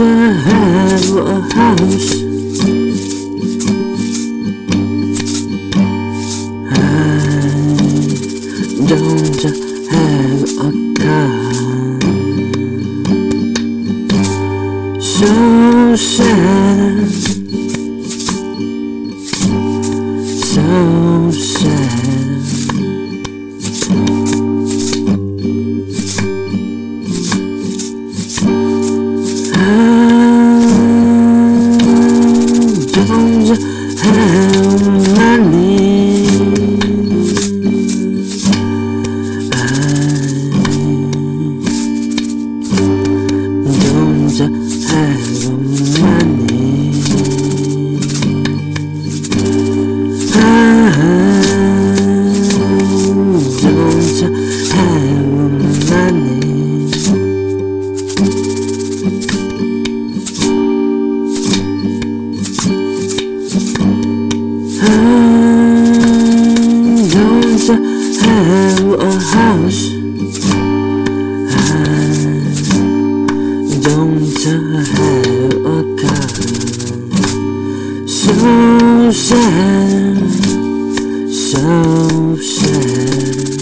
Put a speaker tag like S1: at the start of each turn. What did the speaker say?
S1: Don't have a house? Don't you have a car? So sad, have a house? Don't you have a car? So sad, so sad.